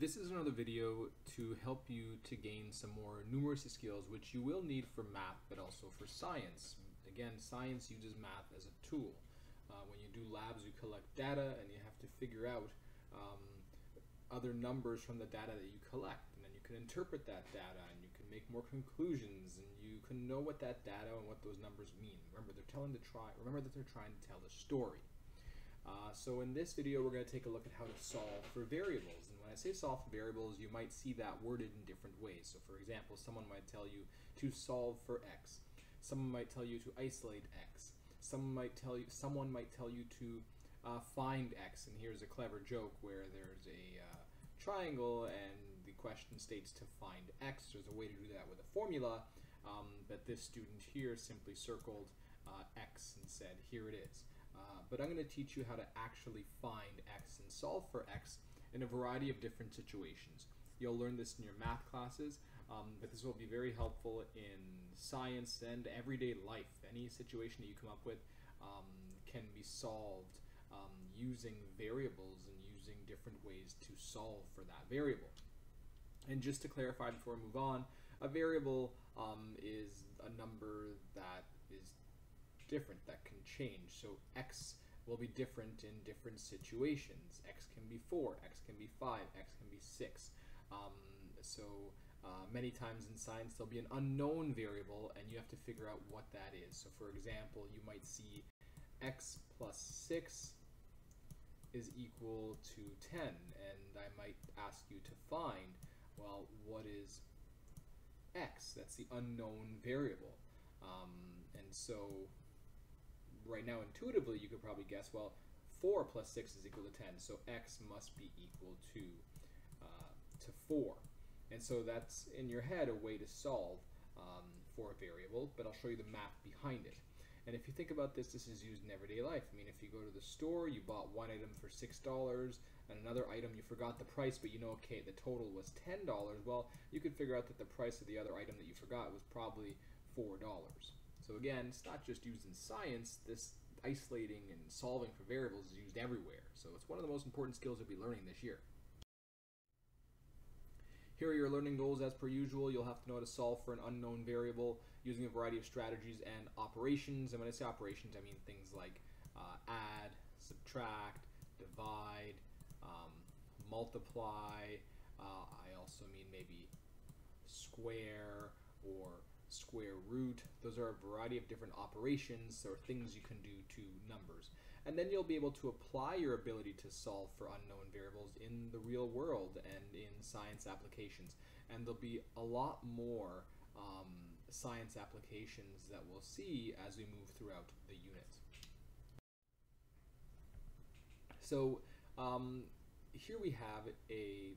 This is another video to help you to gain some more numeracy skills which you will need for math but also for science. Again, science uses math as a tool. Uh, when you do labs, you collect data and you have to figure out um, other numbers from the data that you collect. And then you can interpret that data and you can make more conclusions and you can know what that data and what those numbers mean. Remember, they're telling the try. Remember that they're trying to tell a story. Uh, so in this video, we're going to take a look at how to solve for variables. I say solve for variables, you might see that worded in different ways. So for example, someone might tell you to solve for x. Someone might tell you to isolate x. Someone might tell you, someone might tell you to uh, find x. And here's a clever joke where there's a uh, triangle and the question states to find x. There's a way to do that with a formula, um, but this student here simply circled uh, x and said, here it is. Uh, but I'm going to teach you how to actually find x and solve for x in a variety of different situations. You'll learn this in your math classes, um, but this will be very helpful in science and everyday life. Any situation that you come up with um, can be solved um, using variables and using different ways to solve for that variable. And just to clarify before we move on, a variable um, is a number that is different, that can change. So x will be different in different situations. x can be 4, x can be 5, x can be 6. Um, so uh, many times in science there'll be an unknown variable and you have to figure out what that is. So for example, you might see x plus 6 is equal to 10 and I might ask you to find well what is x that's the unknown variable um, and so right now intuitively you could probably guess well 4 plus 6 is equal to 10 so x must be equal to uh, to 4 and so that's in your head a way to solve um, for a variable but I'll show you the math behind it and if you think about this, this is used in everyday life. I mean, if you go to the store, you bought one item for $6 and another item, you forgot the price, but you know, okay, the total was $10. Well, you could figure out that the price of the other item that you forgot was probably $4. So again, it's not just used in science. This isolating and solving for variables is used everywhere. So it's one of the most important skills you'll be learning this year. Here are your learning goals as per usual. You'll have to know how to solve for an unknown variable using a variety of strategies and operations. And when I say operations, I mean things like uh, add, subtract, divide, um, multiply. Uh, I also mean maybe square or square root. Those are a variety of different operations or things you can do to numbers. And then you'll be able to apply your ability to solve for unknown variables in the real world and in science applications. And there'll be a lot more um, science applications that we'll see as we move throughout the unit. So um, here we have a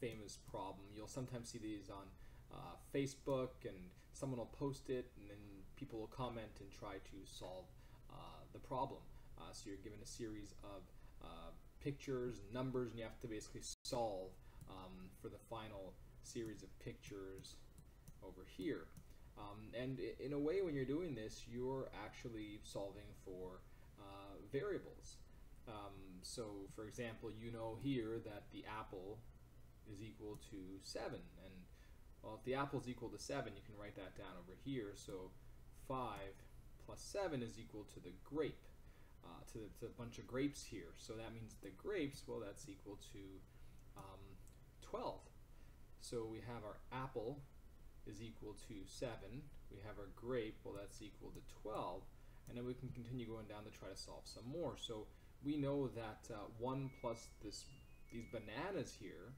famous problem. You'll sometimes see these on uh, Facebook and someone will post it and then people will comment and try to solve uh, the problem. Uh, so you're given a series of uh, pictures, numbers, and you have to basically solve um, for the final series of pictures over here. Um, and in a way, when you're doing this, you're actually solving for uh, variables. Um, so, for example, you know here that the apple is equal to 7. And, well, if the apple is equal to 7, you can write that down over here. So, 5 plus 7 is equal to the grape, uh, to, the, to a bunch of grapes here. So that means the grapes, well, that's equal to um, 12. So we have our apple is equal to 7. We have our grape, well that's equal to 12. And then we can continue going down to try to solve some more. So we know that uh, 1 plus this these bananas here,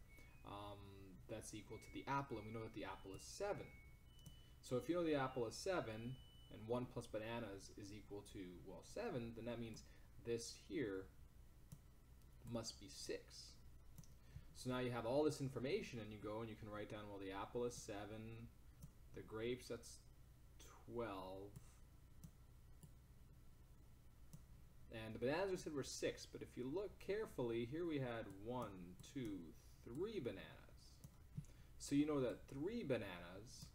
um, that's equal to the apple, and we know that the apple is 7. So if you know the apple is 7, and 1 plus bananas is equal to, well, 7, then that means this here must be 6. So now you have all this information and you go and you can write down, well, the apple is 7, the grapes, that's 12, and the bananas we said were 6, but if you look carefully, here we had one, two, three bananas. So you know that 3 bananas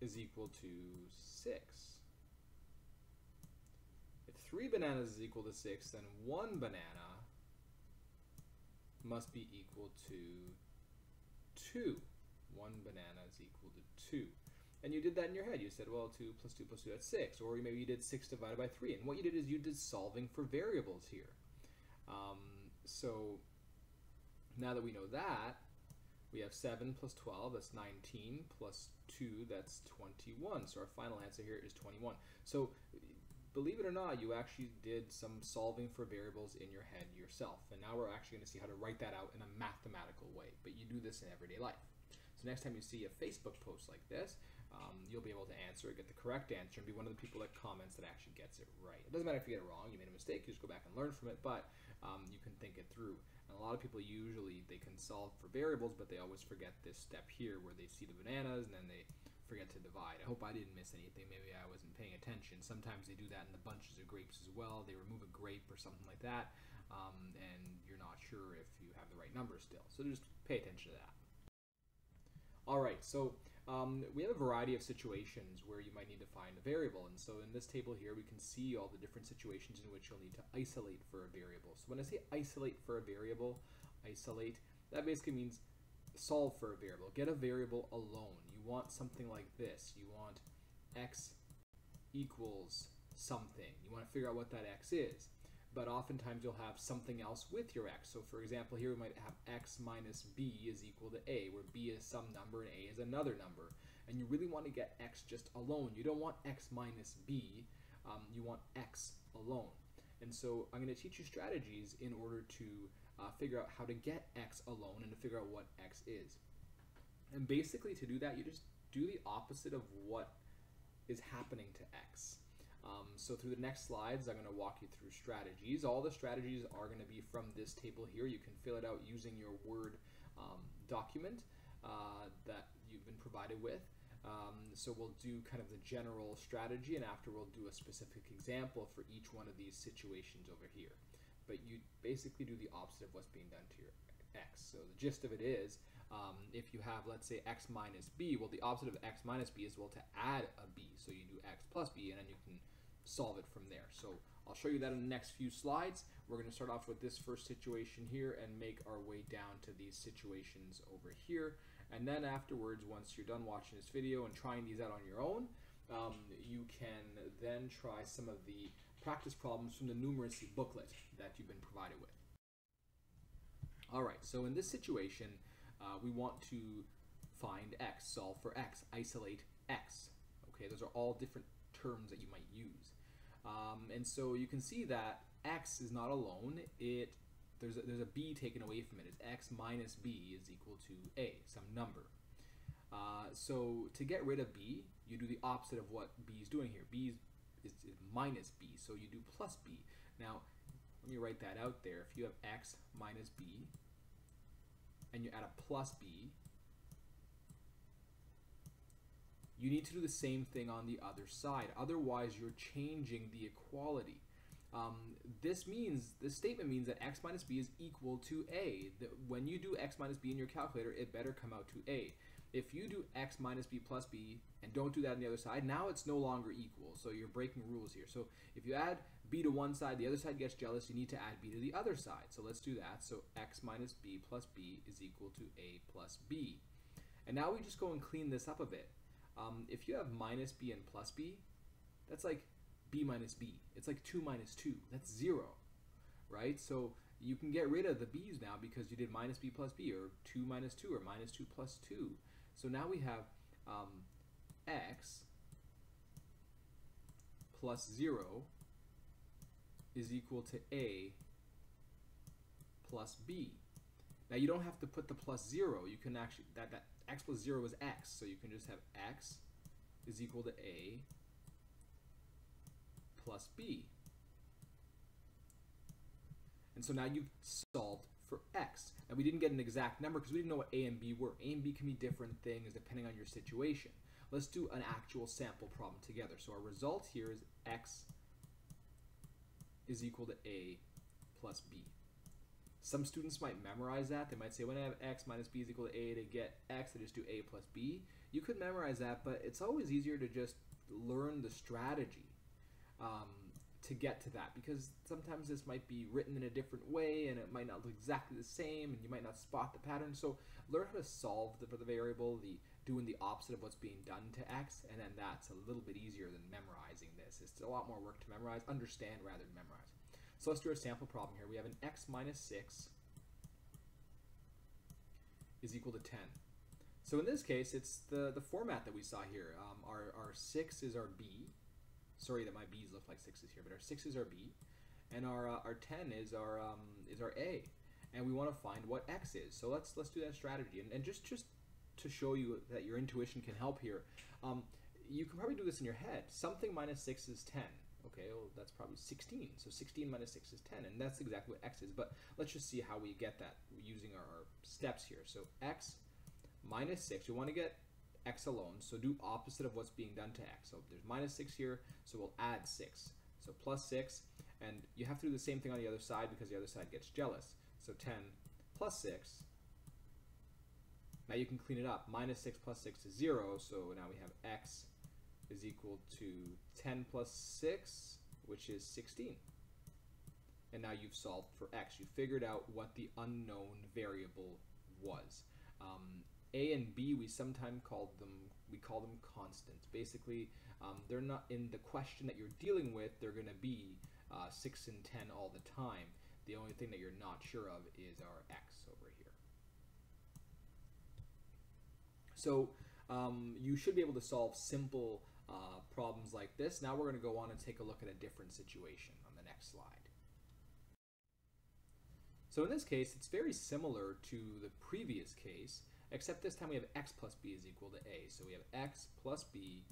is equal to 6. If 3 bananas is equal to 6, then 1 banana must be equal to 2. 1 banana is equal to 2. And you did that in your head. You said, well, 2 plus 2 plus 2, that's 6. Or maybe you did 6 divided by 3. And what you did is you did solving for variables here. Um, so now that we know that, we have 7 plus 12, that's 19, plus 2, that's 21. So our final answer here is 21. So believe it or not, you actually did some solving for variables in your head yourself. And now we're actually going to see how to write that out in a mathematical way. But you do this in everyday life. So next time you see a Facebook post like this, um, you'll be able to answer it, get the correct answer, and be one of the people that comments that actually gets it right. It doesn't matter if you get it wrong, you made a mistake, you just go back and learn from it, but um, you can think it through. And a lot of people usually, they can solve for variables, but they always forget this step here where they see the bananas and then they forget to divide. I hope I didn't miss anything. Maybe I wasn't paying attention. Sometimes they do that in the bunches of grapes as well. They remove a grape or something like that, um, and you're not sure if you have the right number still. So just pay attention to that. All right, so um, we have a variety of situations where you might need to find a variable. And so in this table here, we can see all the different situations in which you'll need to isolate for a variable. So when I say isolate for a variable, isolate, that basically means solve for a variable. Get a variable alone. You want something like this. You want x equals something. You want to figure out what that x is but oftentimes you'll have something else with your x. So for example, here we might have x minus b is equal to a, where b is some number and a is another number. And you really want to get x just alone. You don't want x minus b, um, you want x alone. And so I'm going to teach you strategies in order to uh, figure out how to get x alone and to figure out what x is. And basically to do that, you just do the opposite of what is happening to x. Um, so through the next slides, I'm going to walk you through strategies. All the strategies are going to be from this table here. You can fill it out using your Word um, document uh, that you've been provided with. Um, so we'll do kind of the general strategy and after we'll do a specific example for each one of these situations over here. But you basically do the opposite of what's being done to your x. So the gist of it is, um, if you have, let's say, x minus b, well, the opposite of x minus b is, well, to add a b. So you do x plus b, and then you can solve it from there. So I'll show you that in the next few slides. We're going to start off with this first situation here and make our way down to these situations over here. And then afterwards, once you're done watching this video and trying these out on your own, um, you can then try some of the practice problems from the numeracy booklet that you've been provided with. All right, so in this situation, uh, we want to find x, solve for x, isolate x. Okay, those are all different terms that you might use. Um, and so you can see that x is not alone. It there's a, there's a b taken away from it. It's x minus b is equal to a, some number. Uh, so to get rid of b, you do the opposite of what b is doing here. b is, is, is minus b, so you do plus b. Now, let me write that out there. If you have x minus b, and you add a plus b, you need to do the same thing on the other side. Otherwise, you're changing the equality. Um, this means, this statement means that x minus b is equal to a. That when you do x minus b in your calculator, it better come out to a. If you do x minus b plus b and don't do that on the other side, now it's no longer equal. So you're breaking rules here. So if you add b to one side, the other side gets jealous, you need to add b to the other side. So let's do that. So x minus b plus b is equal to a plus b. And now we just go and clean this up a bit. Um, if you have minus b and plus b, that's like b minus b. It's like 2 minus 2. That's 0, right? So you can get rid of the b's now because you did minus b plus b, or 2 minus 2, or minus 2 plus 2. So now we have um, x plus 0 is equal to a plus b. Now you don't have to put the plus 0. You can actually, that, that x plus 0 is x, so you can just have x is equal to a plus b. And so now you've solved for x. Now we didn't get an exact number because we didn't know what a and b were. A and b can be different things depending on your situation. Let's do an actual sample problem together. So our result here is x is equal to a plus b. Some students might memorize that. They might say, when I have x minus b is equal to a to get x, I just do a plus b. You could memorize that, but it's always easier to just learn the strategy um, to get to that because sometimes this might be written in a different way and it might not look exactly the same and you might not spot the pattern. So learn how to solve the, for the variable, the doing the opposite of what's being done to x, and then that's a little bit easier than memorizing this. It's a lot more work to memorize, understand rather than memorize. So let's do a sample problem here. We have an x minus 6 is equal to 10. So in this case, it's the, the format that we saw here. Um, our, our 6 is our b. Sorry that my b's look like 6's here, but our 6 is our b. And our, uh, our 10 is our, um, is our a. And we want to find what x is. So let's, let's do that strategy. And, and just, just to show you that your intuition can help here, um, you can probably do this in your head. Something minus 6 is 10. Okay, well, that's probably 16. So 16 minus 6 is 10, and that's exactly what x is. But let's just see how we get that using our steps here. So x minus 6, we want to get x alone, so do opposite of what's being done to x. So there's minus 6 here, so we'll add 6. So plus 6, and you have to do the same thing on the other side because the other side gets jealous. So 10 plus 6. Now you can clean it up. Minus 6 plus 6 is 0, so now we have x is equal to 10 plus 6, which is 16. And now you've solved for x. You figured out what the unknown variable was. Um, a and b, we sometimes call them we call them constants. Basically, um, they're not in the question that you're dealing with. They're going to be uh, six and ten all the time. The only thing that you're not sure of is our x over here. So um, you should be able to solve simple uh, problems like this. Now we're going to go on and take a look at a different situation on the next slide. So in this case, it's very similar to the previous case, except this time we have x plus b is equal to a. So we have x plus b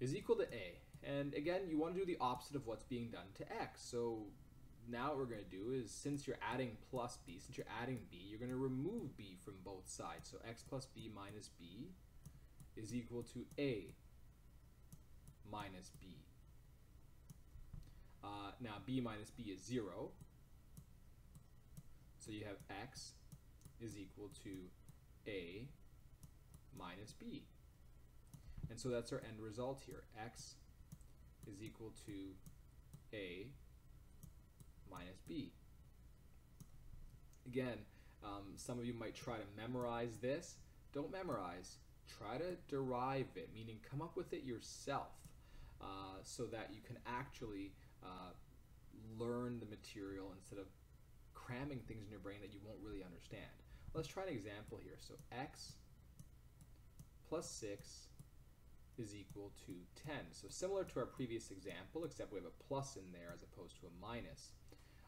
is equal to a. And again, you want to do the opposite of what's being done to x. So now what we're going to do is, since you're adding plus b, since you're adding b, you're going to remove b from both sides. So x plus b minus b is equal to a minus b. Uh, now b minus b is 0. So you have x is equal to a minus b. And so that's our end result here. x is equal to a minus b. Again, um, some of you might try to memorize this. Don't memorize. Try to derive it, meaning come up with it yourself uh, so that you can actually uh, learn the material instead of cramming things in your brain that you won't really understand. Let's try an example here. So x plus 6 is equal to 10. So similar to our previous example, except we have a plus in there as opposed to a minus.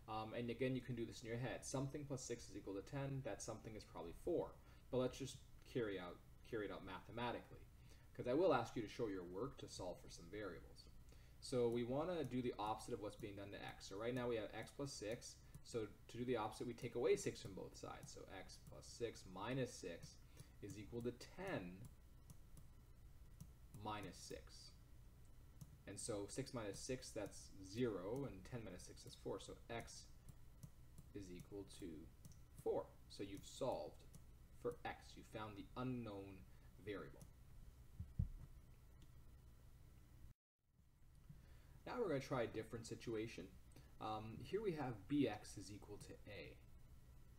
Um, and again, you can do this in your head. Something plus 6 is equal to 10. That something is probably 4. But let's just carry out carry it out mathematically. Because I will ask you to show your work to solve for some variables. So we want to do the opposite of what's being done to x. So right now we have x plus 6. So to do the opposite, we take away 6 from both sides. So x plus 6 minus 6 is equal to 10 minus 6. And so 6 minus 6, that's 0, and 10 minus 6 is 4. So x is equal to 4. So you've solved for x. You found the unknown variable. Now we're going to try a different situation. Um, here we have bx is equal to a.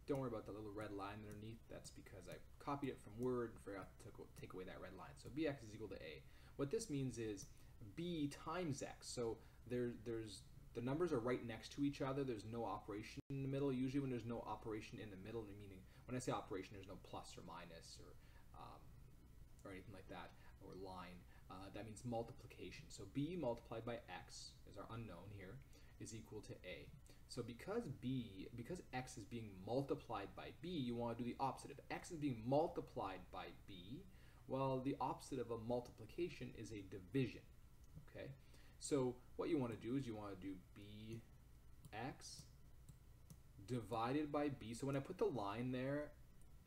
Don't worry about the little red line underneath. That's because I copied it from Word and forgot to take away that red line. So bx is equal to a. What this means is b times x. So there, there's the numbers are right next to each other. There's no operation in the middle. Usually when there's no operation in the middle, meaning when I say operation, there's no plus or minus or um, or anything like that or line. Uh, that means multiplication. So b multiplied by x is our unknown here is equal to a. So because b, because x is being multiplied by b, you want to do the opposite. If x is being multiplied by b, well, the opposite of a multiplication is a division. Okay, so what you want to do is you want to do bx divided by b. So when I put the line there,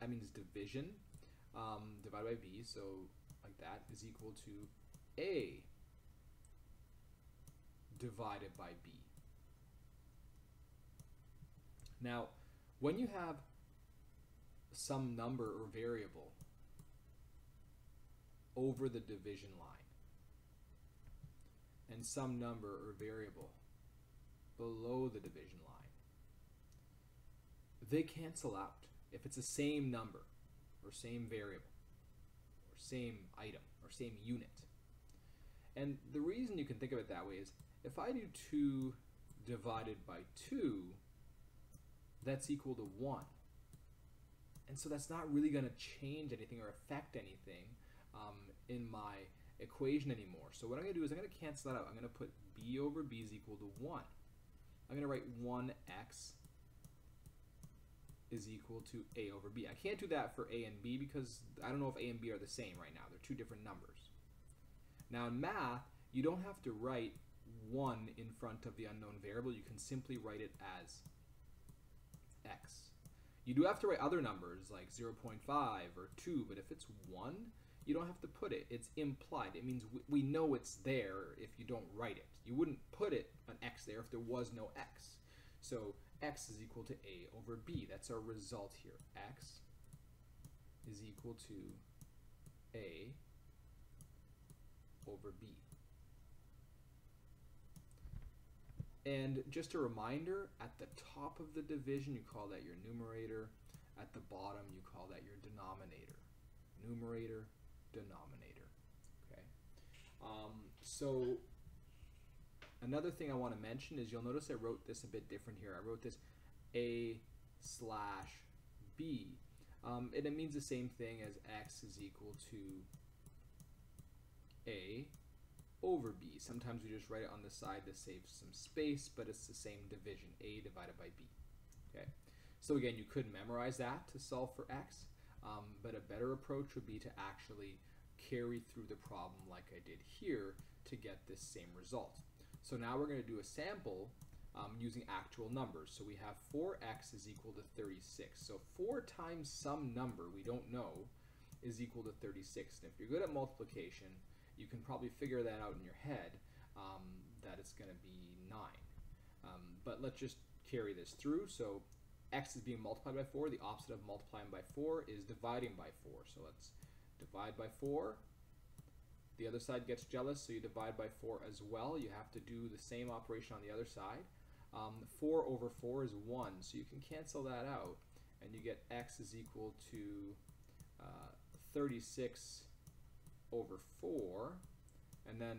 that means division um, divided by b. So like that is equal to a divided by b. Now, when you have some number or variable over the division line, and some number or variable below the division line, they cancel out if it's the same number or same variable or same item or same unit. And the reason you can think of it that way is if I do 2 divided by 2, that's equal to 1. And so that's not really going to change anything or affect anything um, in my equation anymore. So what I'm going to do is I'm going to cancel that out. I'm going to put b over b is equal to 1. I'm going to write 1x is equal to a over b. I can't do that for a and b because I don't know if a and b are the same right now. They're two different numbers. Now in math, you don't have to write 1 in front of the unknown variable. You can simply write it as x. You do have to write other numbers like 0.5 or 2, but if it's 1, you don't have to put it. It's implied. It means we know it's there if you don't write it. You wouldn't put it an x there if there was no x. So x is equal to a over b. That's our result here. x is equal to a over b. And just a reminder, at the top of the division, you call that your numerator. At the bottom, you call that your denominator. Numerator, denominator. Okay. Um, so another thing I want to mention is you'll notice I wrote this a bit different here. I wrote this a slash b. Um, and it means the same thing as x is equal to a over b. Sometimes we just write it on the side to save some space, but it's the same division, a divided by b. Okay. So again, you could memorize that to solve for x, um, but a better approach would be to actually carry through the problem like I did here to get this same result. So now we're going to do a sample um, using actual numbers. So we have 4x is equal to 36. So 4 times some number we don't know is equal to 36. And if you're good at multiplication, you can probably figure that out in your head um, that it's going to be 9. Um, but let's just carry this through. So x is being multiplied by 4. The opposite of multiplying by 4 is dividing by 4. So let's divide by 4. The other side gets jealous, so you divide by 4 as well. You have to do the same operation on the other side. Um, 4 over 4 is 1, so you can cancel that out, and you get x is equal to uh, 36 over 4, and then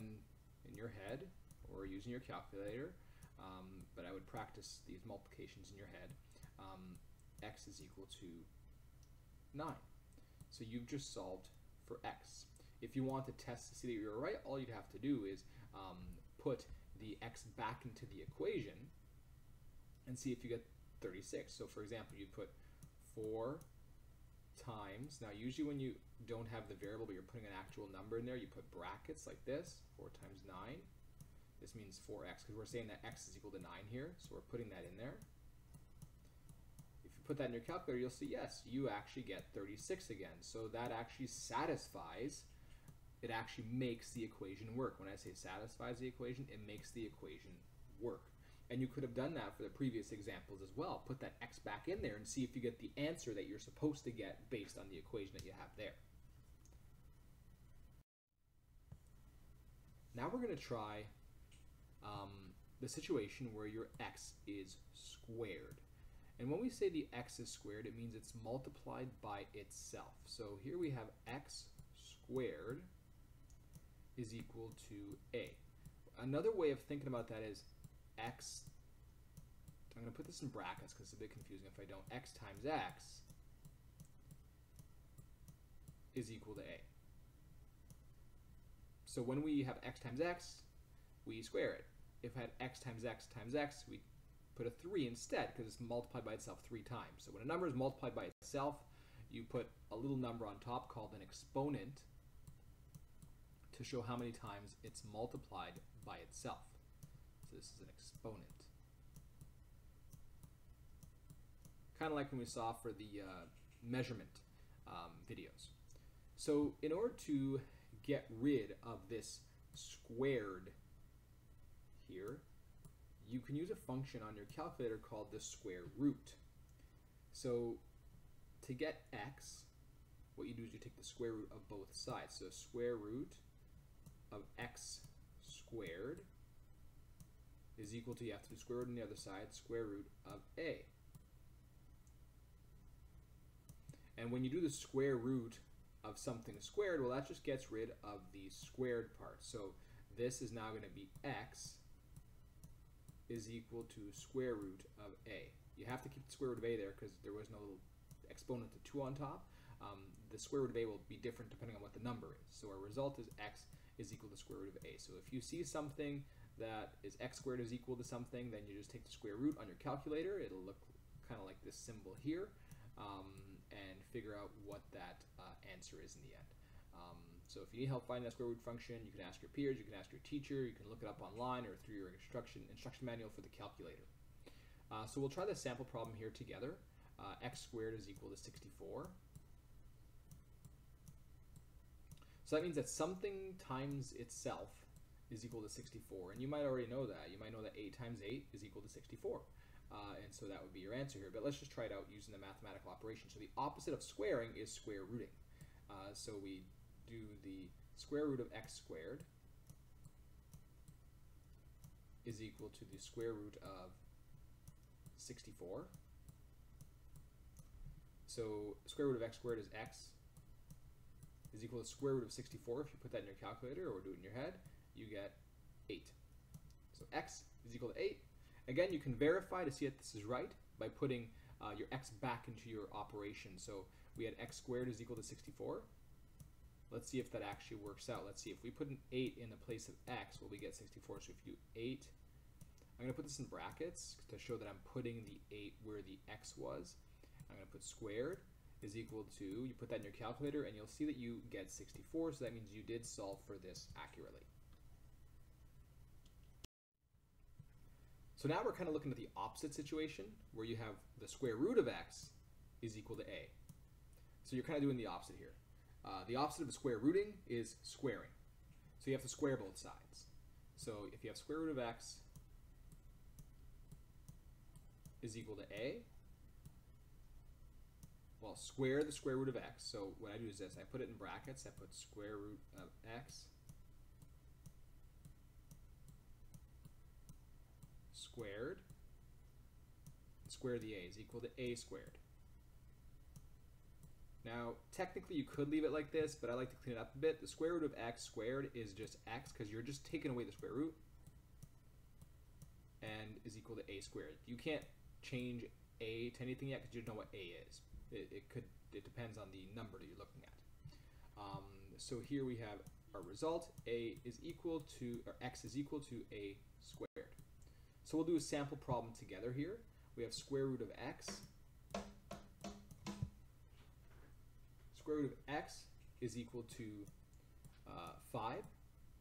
in your head, or using your calculator, um, but I would practice these multiplications in your head, um, x is equal to 9. So you've just solved for x. If you want to test to see that you're right, all you'd have to do is um, put the x back into the equation and see if you get 36. So for example, you put 4 times, now usually when you don't have the variable but you're putting an actual number in there, you put brackets like this, 4 times 9. This means 4x because we're saying that x is equal to 9 here, so we're putting that in there. Put that in your calculator, you'll see, yes, you actually get 36 again. So that actually satisfies it actually makes the equation work. When I say satisfies the equation, it makes the equation work. And you could have done that for the previous examples as well. Put that x back in there and see if you get the answer that you're supposed to get based on the equation that you have there. Now we're going to try um, the situation where your x is squared. And when we say the x is squared, it means it's multiplied by itself. So here we have x squared is equal to a. Another way of thinking about that is x, I'm going to put this in brackets because it's a bit confusing if I don't, x times x is equal to a. So when we have x times x, we square it. If I had x times x times x, we put a 3 instead because it's multiplied by itself three times. So when a number is multiplied by itself, you put a little number on top called an exponent to show how many times it's multiplied by itself. So this is an exponent. Kind of like when we saw for the uh, measurement um, videos. So in order to get rid of this squared here, you can use a function on your calculator called the square root. So to get x, what you do is you take the square root of both sides. So square root of x squared is equal to, you have to do square root on the other side, square root of a. And when you do the square root of something squared, well, that just gets rid of the squared part. So this is now going to be x is equal to square root of a. You have to keep the square root of a there because there was no exponent of 2 on top. Um, the square root of a will be different depending on what the number is. So our result is x is equal to square root of a. So if you see something that is x squared is equal to something, then you just take the square root on your calculator. It'll look kind of like this symbol here, um, and figure out what that uh, answer is in the end. Um, so if you need help finding that square root function, you can ask your peers, you can ask your teacher, you can look it up online or through your instruction instruction manual for the calculator. Uh, so we'll try the sample problem here together. Uh, x squared is equal to 64. So that means that something times itself is equal to 64. And you might already know that. You might know that 8 times 8 is equal to 64. Uh, and so that would be your answer here. But let's just try it out using the mathematical operation. So the opposite of squaring is square rooting. Uh, so we do the square root of x squared is equal to the square root of 64. So square root of x squared is x is equal to square root of 64. If you put that in your calculator or do it in your head, you get 8. So x is equal to 8. Again, you can verify to see if this is right by putting uh, your x back into your operation. So we had x squared is equal to 64. Let's see if that actually works out. Let's see if we put an 8 in the place of x, will we get 64? So if you 8, I'm going to put this in brackets to show that I'm putting the 8 where the x was. I'm going to put squared is equal to, you put that in your calculator and you'll see that you get 64, so that means you did solve for this accurately. So now we're kind of looking at the opposite situation where you have the square root of x is equal to a. So you're kind of doing the opposite here. Uh, the opposite of square rooting is squaring. So you have to square both sides. So if you have square root of x is equal to a, well, square the square root of x. So what I do is this, I put it in brackets, I put square root of x squared, square the a is equal to a squared. Now, technically you could leave it like this, but I like to clean it up a bit. The square root of x squared is just x because you're just taking away the square root and is equal to a squared. You can't change a to anything yet because you don't know what a is. It, it, could it depends on the number that you're looking at. Um, so here we have our result. a is equal to, or x is equal to a squared. So we'll do a sample problem together here. We have square root of x. Square root of x is equal to uh, 5.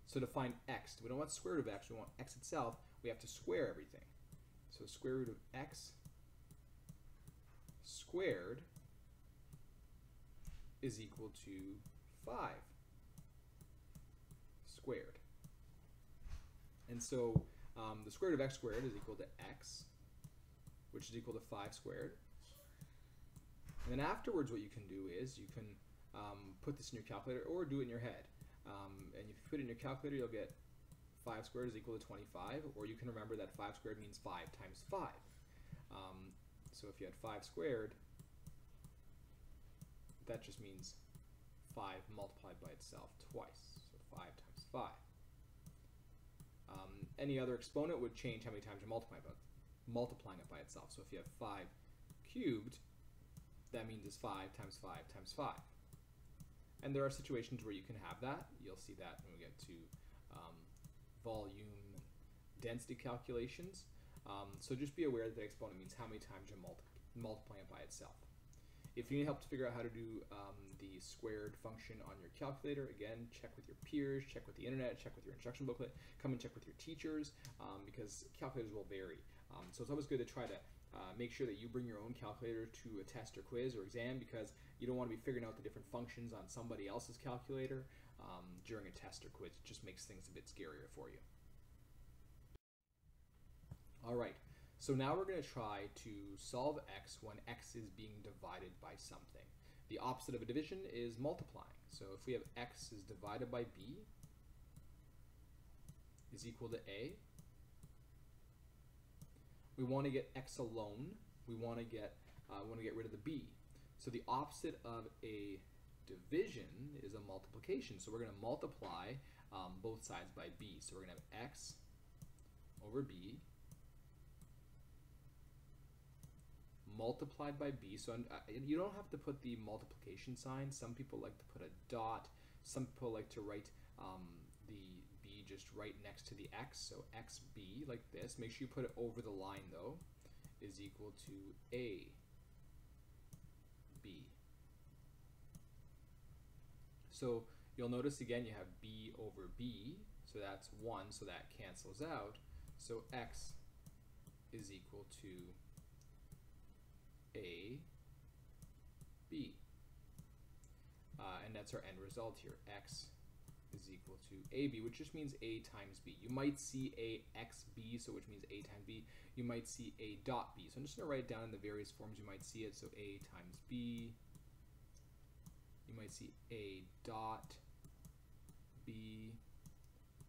So to find x, we don't want square root of x, we want x itself, we have to square everything. So square root of x squared is equal to 5 squared. And so um, the square root of x squared is equal to x, which is equal to 5 squared. And then afterwards what you can do is you can um, put this in your calculator or do it in your head. Um, and if you put it in your calculator, you'll get 5 squared is equal to 25, or you can remember that 5 squared means 5 times 5. Um, so if you had 5 squared, that just means 5 multiplied by itself twice. So 5 times 5. Um, any other exponent would change how many times you're multiplying, multiplying it by itself. So if you have 5 cubed, that means it's 5 times 5 times 5. And there are situations where you can have that. You'll see that when we get to um, volume density calculations. Um, so just be aware that the exponent means how many times you're multi multiplying it by itself. If you need help to figure out how to do um, the squared function on your calculator, again, check with your peers, check with the internet, check with your instruction booklet, come and check with your teachers um, because calculators will vary. Um, so it's always good to try to uh, make sure that you bring your own calculator to a test or quiz or exam because you don't want to be figuring out the different functions on somebody else's calculator um, during a test or quiz. It just makes things a bit scarier for you. All right. So now we're going to try to solve x when x is being divided by something. The opposite of a division is multiplying. So if we have x is divided by b, is equal to a. We want to get x alone. We want to get uh, we want to get rid of the b. So the opposite of a division is a multiplication. So we're going to multiply um, both sides by b. So we're going to have x over b multiplied by b. So uh, you don't have to put the multiplication sign. Some people like to put a dot. Some people like to write um, just right next to the x. So xb like this. Make sure you put it over the line though is equal to a b. So you'll notice again you have b over b. So that's 1, so that cancels out. So x is equal to a b. Uh, and that's our end result here. x is equal to ab, which just means a times b. You might see A x B, so which means a times b. You might see a dot b. So I'm just to write it down in the various forms you might see it. So a times b. You might see a dot b.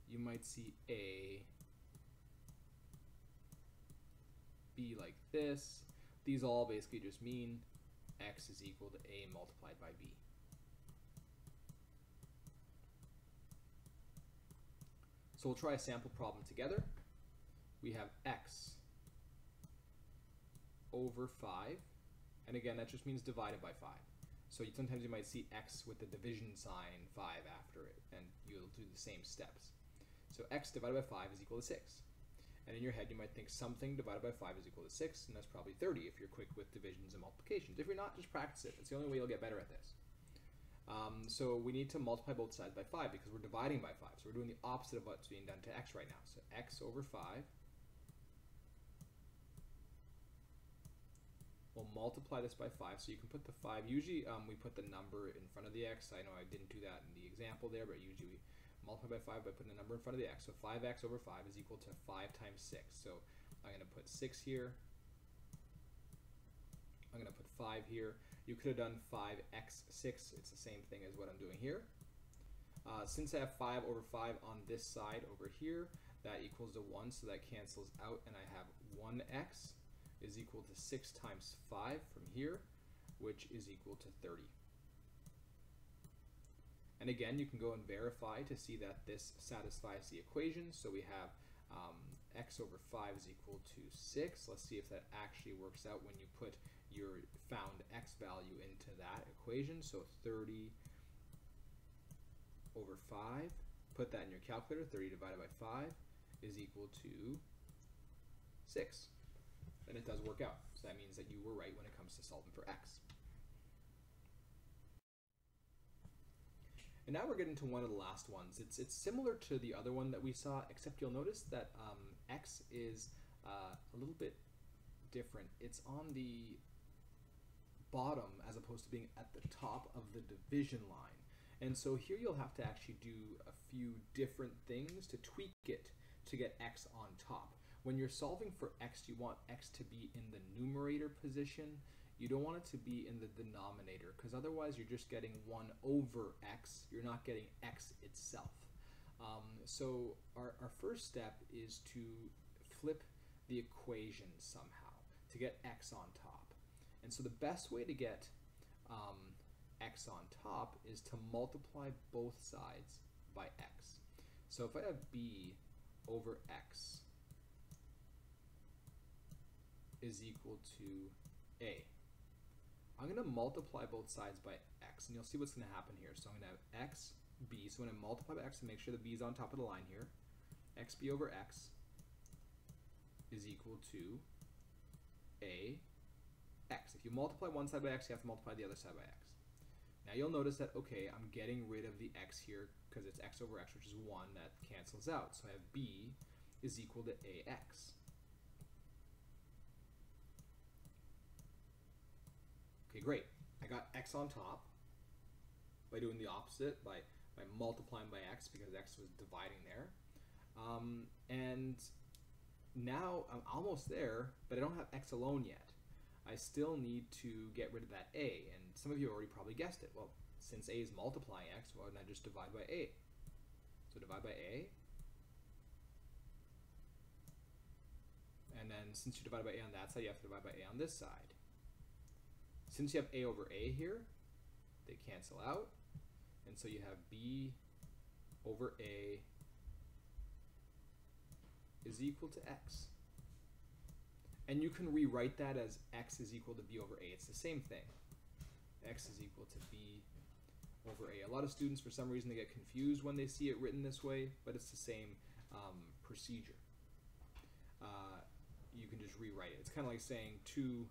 You might see a b like this. These all basically just mean x is equal to a multiplied by b. So we'll try a sample problem together. We have x over 5, and again that just means divided by 5. So sometimes you might see x with the division sign 5 after it, and you'll do the same steps. So x divided by 5 is equal to 6. And in your head, you might think something divided by 5 is equal to 6, and that's probably 30 if you're quick with divisions and multiplications. If you're not, just practice it. It's the only way you'll get better at this. Um, so we need to multiply both sides by 5 because we're dividing by 5. So we're doing the opposite of what's being done to x right now. So x over 5 We'll multiply this by 5. So you can put the 5. Usually um, we put the number in front of the x. I know I didn't do that in the example there, but usually we multiply by 5 by putting a number in front of the x. So 5x over 5 is equal to 5 times 6. So I'm going to put 6 here. I'm going to put 5 here. You could have done 5x6. It's the same thing as what I'm doing here. Uh, since I have 5 over 5 on this side over here, that equals to 1, so that cancels out, and I have 1x is equal to 6 times 5 from here, which is equal to 30. And again, you can go and verify to see that this satisfies the equation. So we have um, x over 5 is equal to 6. Let's see if that actually works out when you put your found x value into that equation. So 30 over 5, put that in your calculator, 30 divided by 5 is equal to 6. And it does work out. So that means that you were right when it comes to solving for x. And now we're getting to one of the last ones. It's, it's similar to the other one that we saw, except you'll notice that um, x is uh, a little bit different. It's on the bottom as opposed to being at the top of the division line. And so here you'll have to actually do a few different things to tweak it to get x on top. When you're solving for x, you want x to be in the numerator position. You don't want it to be in the denominator because otherwise you're just getting 1 over x. You're not getting x itself. Um, so our, our first step is to flip the equation somehow to get x on top. And so the best way to get um, x on top is to multiply both sides by x. So if I have b over x is equal to a, I'm going to multiply both sides by x, and you'll see what's going to happen here. So I'm going to have x, b, so when I multiply by x and make sure the b is on top of the line here, xb over x is equal to a x. If you multiply one side by x, you have to multiply the other side by x. Now you'll notice that, okay, I'm getting rid of the x here because it's x over x, which is 1. That cancels out. So I have b is equal to ax. Okay, great. I got x on top by doing the opposite, by, by multiplying by x because x was dividing there. Um, and now I'm almost there, but I don't have x alone yet. I still need to get rid of that a, and some of you already probably guessed it. Well, since a is multiplying x, why don't I just divide by a? So divide by a And then since you divide by a on that side, you have to divide by a on this side. Since you have a over a here, they cancel out. And so you have b over a is equal to x. And you can rewrite that as x is equal to b over a. It's the same thing. x is equal to b over a. A lot of students, for some reason, they get confused when they see it written this way, but it's the same um, procedure. Uh, you can just rewrite it. It's kind of like saying 2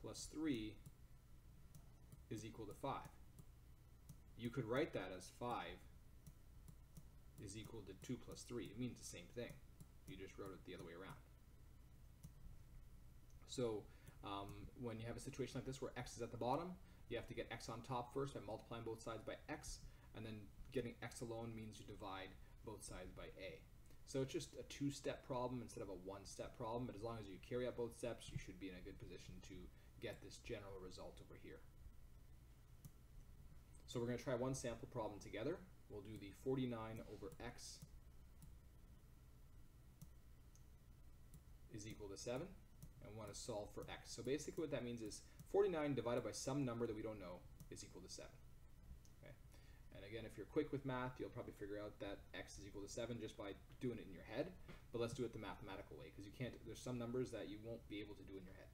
plus 3 is equal to 5. You could write that as 5 is equal to 2 plus 3. It means the same thing. You just wrote it the other way around. So um, when you have a situation like this where x is at the bottom, you have to get x on top first by multiplying both sides by x, and then getting x alone means you divide both sides by a. So it's just a two-step problem instead of a one-step problem, but as long as you carry out both steps, you should be in a good position to get this general result over here. So we're going to try one sample problem together. We'll do the 49 over x is equal to 7, and want to solve for x. So basically what that means is 49 divided by some number that we don't know is equal to 7. Okay. And again, if you're quick with math, you'll probably figure out that x is equal to 7 just by doing it in your head. But let's do it the mathematical way, because you can't, there's some numbers that you won't be able to do in your head.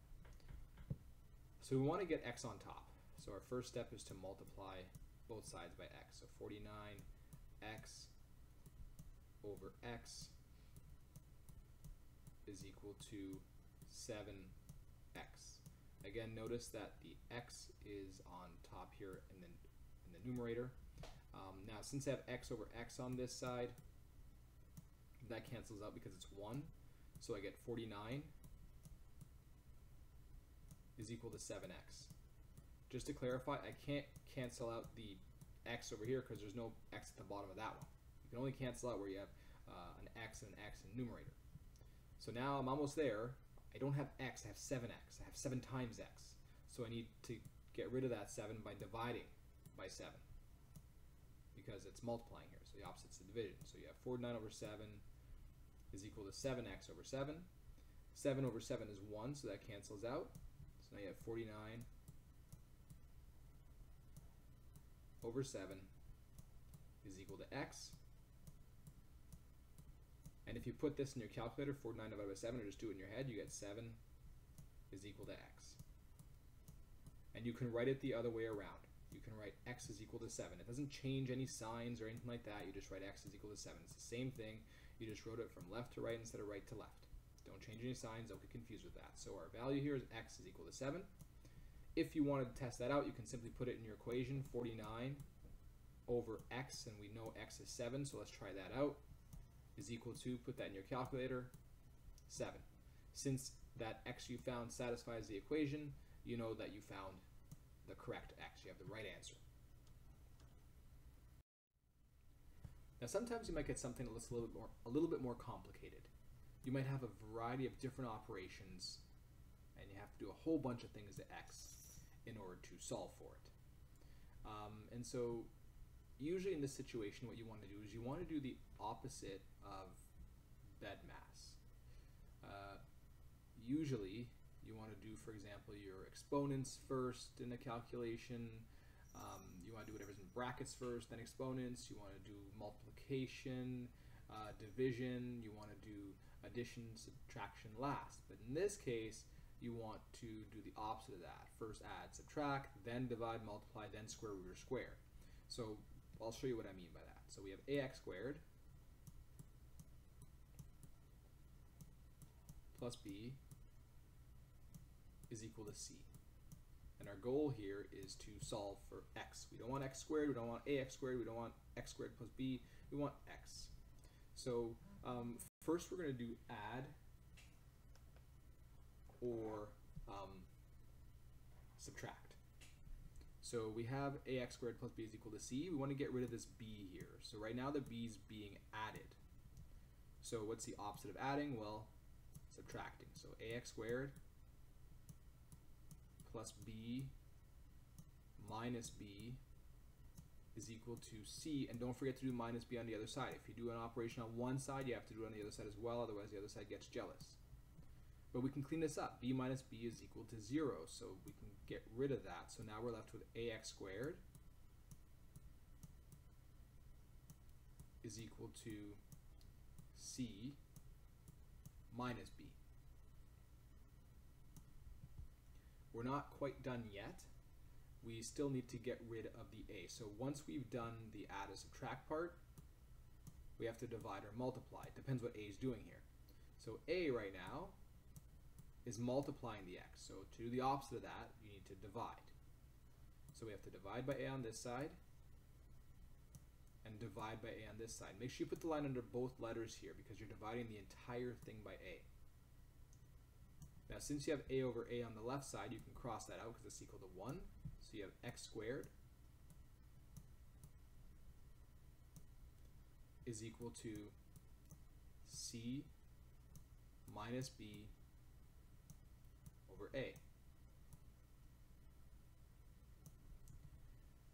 So we want to get x on top. So our first step is to multiply both sides by x. So 49x over x is equal to 7x. Again, notice that the x is on top here in the, in the numerator. Um, now, since I have x over x on this side, that cancels out because it's 1. So I get 49 is equal to 7x. Just to clarify, I can't cancel out the x over here because there's no x at the bottom of that one. You can only cancel out where you have uh, an x and an x in numerator. So now I'm almost there. I don't have x, I have 7x. I have 7 times x. So I need to get rid of that 7 by dividing by 7 because it's multiplying here. So the opposite's the division. So you have 49 over 7 is equal to 7x over 7. 7 over 7 is 1, so that cancels out. So now you have 49 over 7 is equal to x. And if you put this in your calculator, 49 divided by 7, or just do it in your head, you get 7 is equal to x. And you can write it the other way around. You can write x is equal to 7. It doesn't change any signs or anything like that. You just write x is equal to 7. It's the same thing. You just wrote it from left to right instead of right to left. Don't change any signs. Don't get confused with that. So our value here is x is equal to 7. If you wanted to test that out, you can simply put it in your equation, 49 over x, and we know x is 7, so let's try that out, is equal to, put that in your calculator, 7. Since that x you found satisfies the equation, you know that you found the correct x. You have the right answer. Now sometimes you might get something that's a little bit more, a little bit more complicated. You might have a variety of different operations and you have to do a whole bunch of things to x in order to solve for it. Um, and so usually in this situation what you want to do is you want to do the opposite of BEDMAS. Uh, usually you want to do, for example, your exponents first in the calculation. Um, you want to do whatever's in brackets first, then exponents. You want to do multiplication, uh, division. You want to do addition, subtraction last. But in this case, you want to do the opposite of that. First add, subtract, then divide, multiply, then square root or square. So I'll show you what I mean by that. So we have ax squared plus b is equal to c. And our goal here is to solve for x. We don't want x squared, we don't want ax squared, we don't want x squared plus b, we want x. So um, first we're going to do add or um, subtract. So we have ax squared plus b is equal to c. We want to get rid of this b here. So right now the b is being added. So what's the opposite of adding? Well, subtracting. So ax squared plus b minus b is equal to c. And don't forget to do minus b on the other side. If you do an operation on one side, you have to do it on the other side as well. Otherwise, the other side gets jealous. But we can clean this up. b minus b is equal to 0, so we can get rid of that. So now we're left with ax squared is equal to c minus b. We're not quite done yet. We still need to get rid of the a. So once we've done the add and subtract part, we have to divide or multiply. It depends what a is doing here. So a right now is multiplying the x. So to do the opposite of that, you need to divide. So we have to divide by a on this side and divide by a on this side. Make sure you put the line under both letters here because you're dividing the entire thing by a. Now since you have a over a on the left side, you can cross that out because it's equal to 1. So you have x squared is equal to c minus b over a.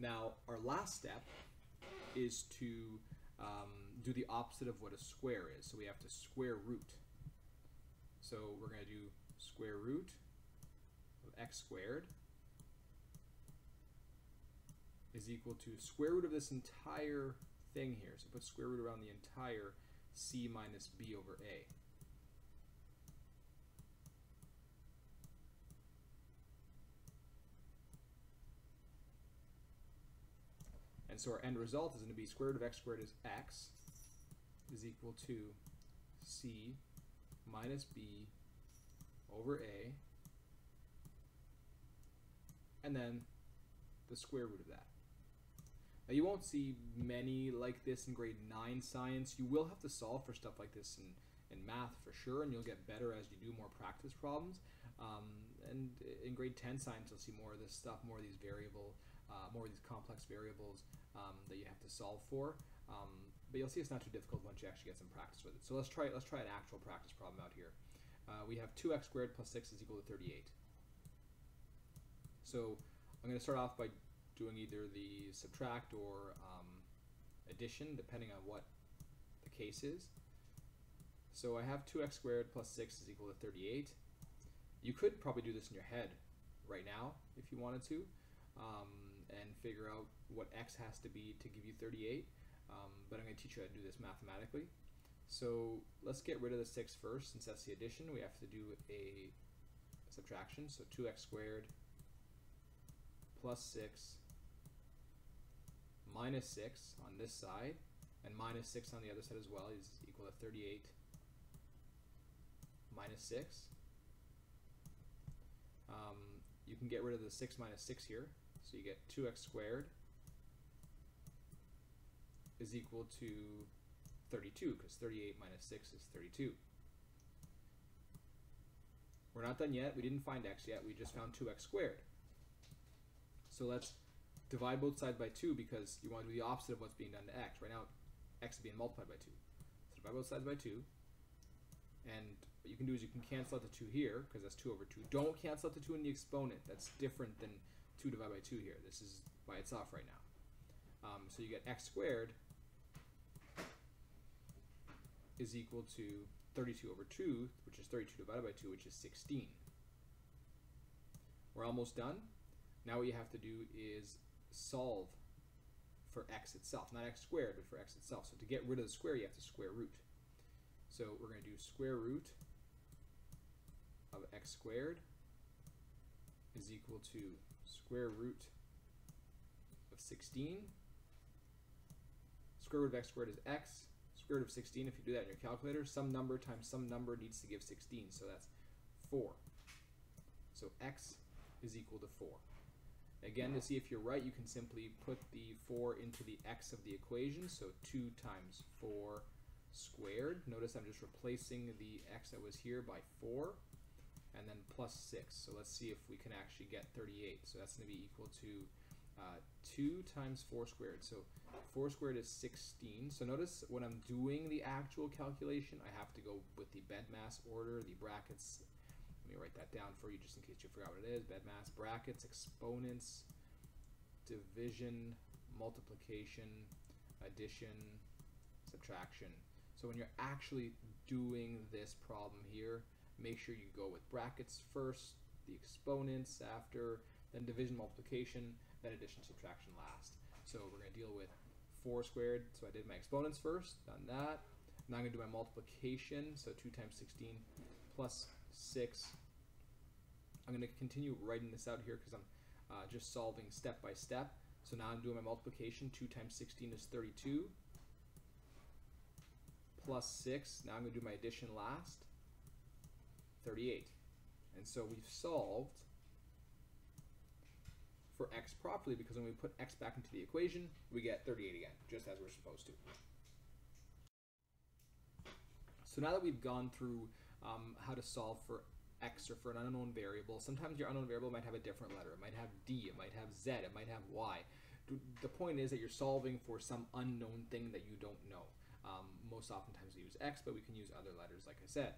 Now, our last step is to um, do the opposite of what a square is. So we have to square root. So we're going to do square root of x squared is equal to square root of this entire thing here. So put square root around the entire c minus b over a. And so our end result is going to be square root of x squared is x is equal to c minus b over a and then the square root of that. Now you won't see many like this in grade 9 science. You will have to solve for stuff like this in, in math for sure and you'll get better as you do more practice problems. Um, and in grade 10 science you'll see more of this stuff, more of these variable, uh, more of these complex variables um, that you have to solve for. Um, but you'll see it's not too difficult once you actually get some practice with it. So let's try let's try an actual practice problem out here. Uh, we have 2x squared plus 6 is equal to 38. So I'm going to start off by doing either the subtract or um, addition, depending on what the case is. So I have 2x squared plus 6 is equal to 38. You could probably do this in your head right now if you wanted to. Um, and figure out what x has to be to give you 38. Um, but I'm going to teach you how to do this mathematically. So let's get rid of the 6 first. Since that's the addition, we have to do a subtraction. So 2x squared plus 6 minus 6 on this side and minus 6 on the other side as well is equal to 38 minus 6. Um, you can get rid of the 6 minus 6 here. So you get 2x squared is equal to 32 because 38 minus 6 is 32. We're not done yet. We didn't find x yet. We just found 2x squared. So let's divide both sides by 2 because you want to do the opposite of what's being done to x. Right now, x is being multiplied by 2. So divide both sides by 2. And what you can do is you can cancel out the 2 here because that's 2 over 2. Don't cancel out the 2 in the exponent. That's different than 2 divided by 2 here. This is by itself right now. Um, so you get x squared is equal to 32 over 2, which is 32 divided by 2, which is 16. We're almost done. Now what you have to do is solve for x itself, not x squared, but for x itself. So to get rid of the square, you have to square root. So we're going to do square root of x squared is equal to square root of 16. Square root of x squared is x. Square root of 16, if you do that in your calculator, some number times some number needs to give 16, so that's 4. So x is equal to 4. Again, to see if you're right, you can simply put the 4 into the x of the equation, so 2 times 4 squared. Notice I'm just replacing the x that was here by 4 and then plus 6. So let's see if we can actually get 38. So that's going to be equal to uh, 2 times 4 squared. So 4 squared is 16. So notice when I'm doing the actual calculation, I have to go with the BEDMAS order, the brackets. Let me write that down for you just in case you forgot what it is. BEDMAS, brackets, exponents, division, multiplication, addition, subtraction. So when you're actually doing this problem here, make sure you go with brackets first, the exponents after, then division multiplication, then addition subtraction last. So we're going to deal with 4 squared. So I did my exponents first, done that. Now I'm going to do my multiplication. So 2 times 16 plus 6. I'm going to continue writing this out here because I'm uh, just solving step by step. So now I'm doing my multiplication. 2 times 16 is 32 plus 6. Now I'm going to do my addition last. 38. And so we've solved for x properly because when we put x back into the equation, we get 38 again, just as we're supposed to. So now that we've gone through um, how to solve for x or for an unknown variable, sometimes your unknown variable might have a different letter. It might have d, it might have z, it might have y. The point is that you're solving for some unknown thing that you don't know. Um, most oftentimes we use x, but we can use other letters like I said.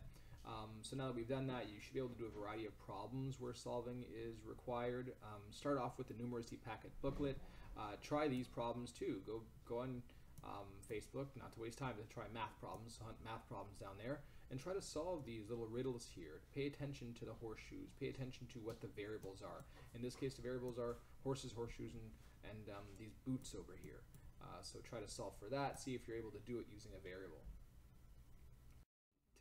Um, so now that we've done that, you should be able to do a variety of problems where solving is required. Um, start off with the numeracy packet booklet. Uh, try these problems too. Go go on um, Facebook, not to waste time, to try math problems, hunt math problems down there, and try to solve these little riddles here. Pay attention to the horseshoes. Pay attention to what the variables are. In this case, the variables are horses, horseshoes, and, and um, these boots over here. Uh, so try to solve for that. See if you're able to do it using a variable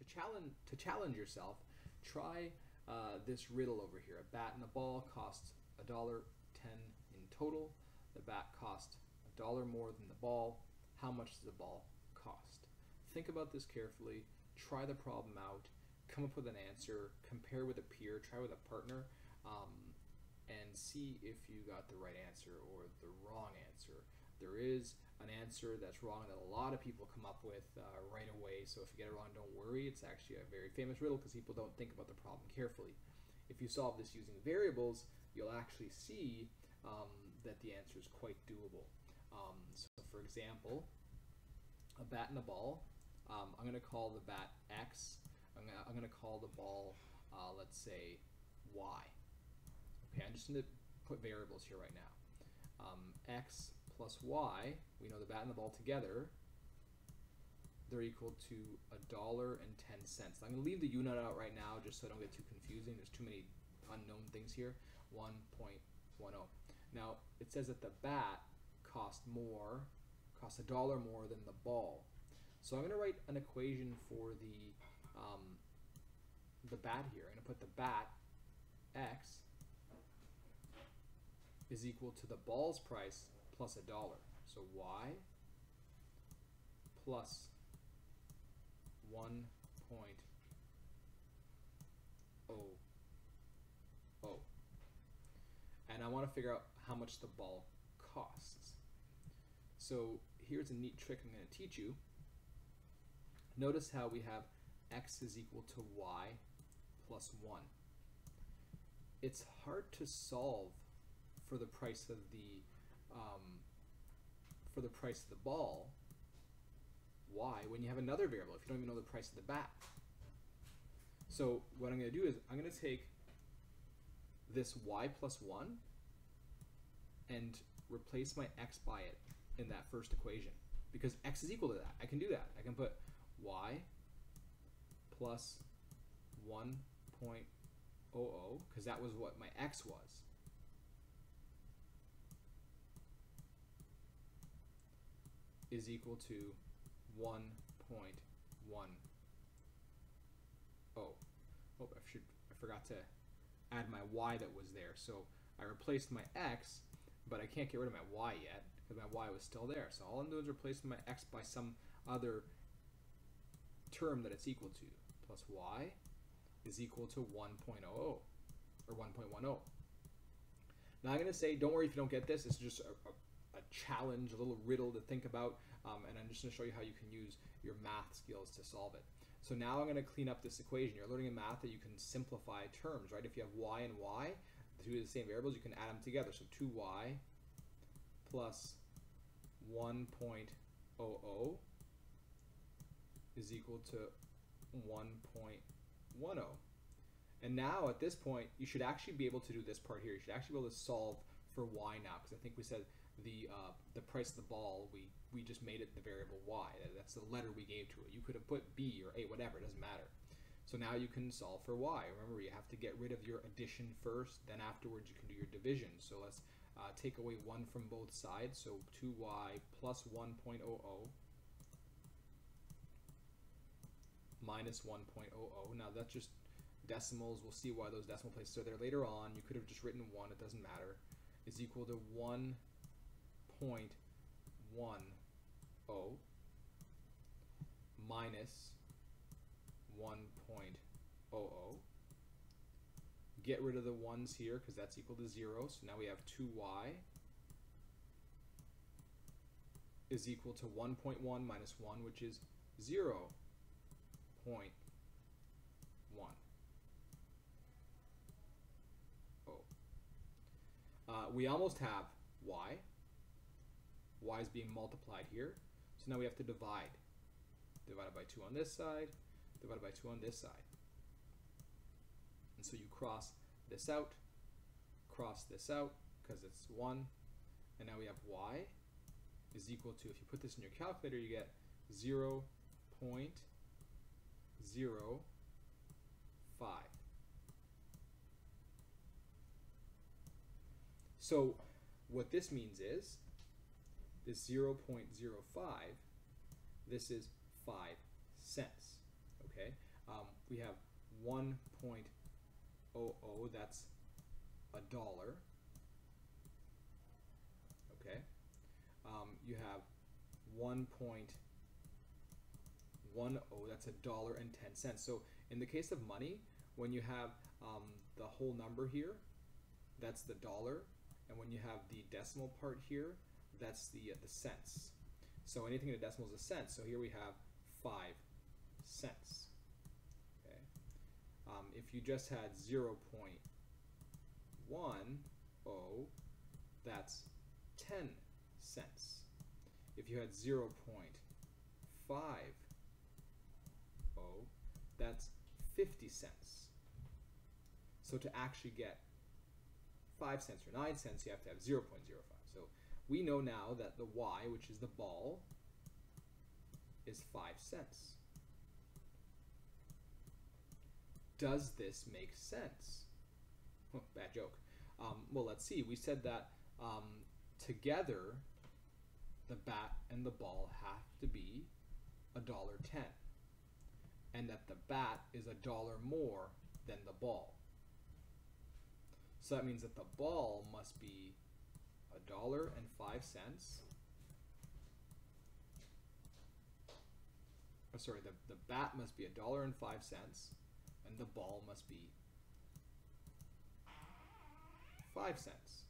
challenge to challenge yourself, try uh, this riddle over here. A bat and a ball cost a dollar ten in total. The bat cost a dollar more than the ball. How much does the ball cost? Think about this carefully. Try the problem out. Come up with an answer. Compare with a peer. Try with a partner. Um, and see if you got the right answer or the wrong answer. There is an answer that's wrong that a lot of people come up with uh, right away. So if you get it wrong, don't worry. It's actually a very famous riddle because people don't think about the problem carefully. If you solve this using variables, you'll actually see um, that the answer is quite doable. Um, so for example, a bat and a ball. Um, I'm going to call the bat X. I'm going to call the ball, uh, let's say, Y. Okay, I'm just going to put variables here right now. Um, X plus y, we know the bat and the ball together, they're equal to a dollar and ten cents. I'm going to leave the unit out right now just so I don't get too confusing. There's too many unknown things here. 1.10. Now, it says that the bat cost more, costs a dollar more than the ball. So I'm going to write an equation for the um, the bat here. I'm going to put the bat x is equal to the ball's price plus a dollar. So y plus 1.00. O. Oh. And I want to figure out how much the ball costs. So here's a neat trick I'm going to teach you. Notice how we have x is equal to y plus 1. It's hard to solve for the price of the um, for the price of the ball. Why? When you have another variable, if you don't even know the price of the bat. So what I'm going to do is I'm going to take this y plus 1 and replace my x by it in that first equation. Because x is equal to that. I can do that. I can put y plus 1.00 because that was what my x was. Is equal to 1.10. Oh, I should I forgot to add my y that was there. So I replaced my x, but I can't get rid of my y yet because my y was still there. So all I'm doing is replacing my x by some other term that it's equal to. Plus y is equal to 1.00 or 1.10. Now I'm going to say, don't worry if you don't get this. It's just a, a a challenge, a little riddle to think about, um, and I'm just going to show you how you can use your math skills to solve it. So now I'm going to clean up this equation. You're learning in math that you can simplify terms, right? If you have y and y, two of the same variables, you can add them together. So 2y plus 1.00 is equal to 1.10. And now at this point, you should actually be able to do this part here. You should actually be able to solve for y now, because I think we said the uh, the price of the ball, we we just made it the variable y. That's the letter we gave to it. You could have put b or a, whatever. It doesn't matter. So now you can solve for y. Remember, you have to get rid of your addition first, then afterwards you can do your division. So let's uh, take away 1 from both sides. So 2y plus 1.00 minus 1.00. Now that's just decimals. We'll see why those decimal places are there later on. You could have just written 1, it doesn't matter. Is equal to 1.10 minus 1.00. Get rid of the 1's here because that's equal to 0. So now we have 2y is equal to 1.1 minus 1, which is 0 0.1. Oh. Uh, we almost have y. y is being multiplied here. So now we have to divide. Divided by 2 on this side, divided by 2 on this side. And so you cross this out, cross this out, because it's 1. And now we have y is equal to, if you put this in your calculator, you get 0 0.05. So what this means is this 0.05, this is 5 cents. Okay, um, we have 1.00, that's a dollar. Okay, um, you have 1. 1 oh that's a dollar and 10 cents so in the case of money when you have um, the whole number here that's the dollar and when you have the decimal part here that's the uh, the cents so anything in a decimal is a cent so here we have 5 cents okay um, if you just had 0 0.10 that's 10 cents if you had 0 0.5 that's 50 cents. So to actually get 5 cents or 9 cents, you have to have 0.05. We know now that the y, which is the ball, is 5 cents. Does this make sense? Bad joke. Um, well, let's see. We said that um, together, the bat and the ball have to be a dollar ten and that the bat is a dollar more than the ball. So that means that the ball must be a dollar and five cents. Oh, sorry, the, the bat must be a dollar and five cents, and the ball must be five cents,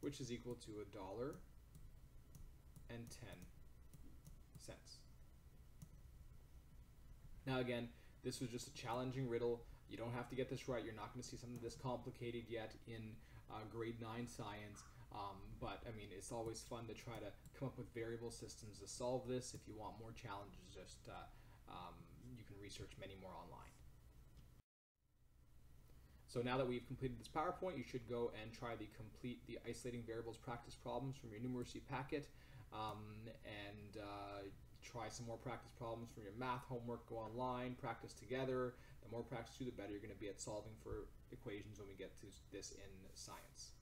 which is equal to a dollar and ten cents. Now again, this was just a challenging riddle. You don't have to get this right. You're not going to see something this complicated yet in uh, grade 9 science. Um, but I mean, it's always fun to try to come up with variable systems to solve this. If you want more challenges, just uh, um, you can research many more online. So now that we've completed this PowerPoint, you should go and try the complete the isolating variables practice problems from your numeracy packet. Um, and uh, try some more practice problems from your math homework, go online, practice together. The more practice you do, the better you're going to be at solving for equations when we get to this in science.